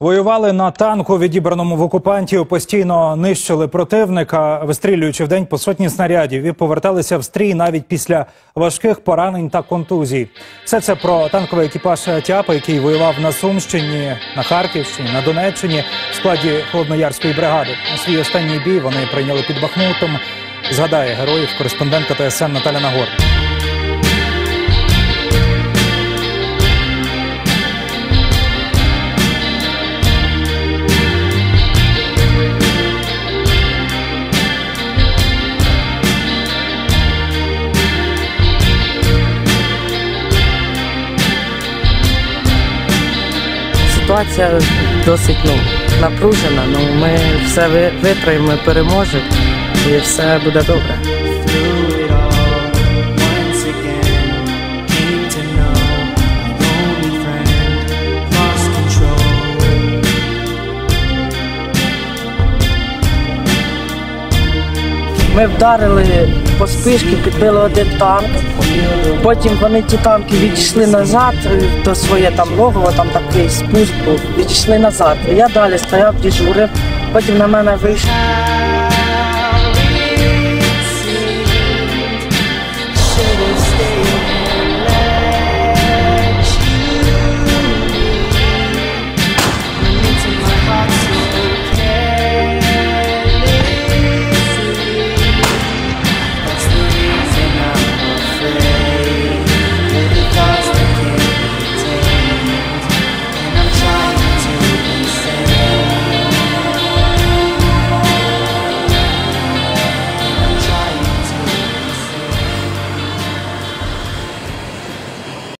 Воювали на танку, відібраному в окупантів, постійно нищили противника, вистрілюючи в день по сотні снарядів, і поверталися в стрій навіть після важких поранень та контузій. Все це про танковий екіпаж Тяпа, який воював на Сумщині, на Харківщині, на Донеччині в складі Холодноярської бригади. Свій останній бій вони прийняли під Бахмутом. Згадає героїв кореспондентка ТСН Наталя Нагор. Ситуація досить ну, напружена, але ми все ви- витримаємо, переможемо і все буде добре. Ми вдарили по спишки, підбили один танк. Потім вони ті танки відійшли назад е, до своє там логово, там такий спуск був, відійшли назад. Я далі стояв, діжурив, потім на мене вийшов.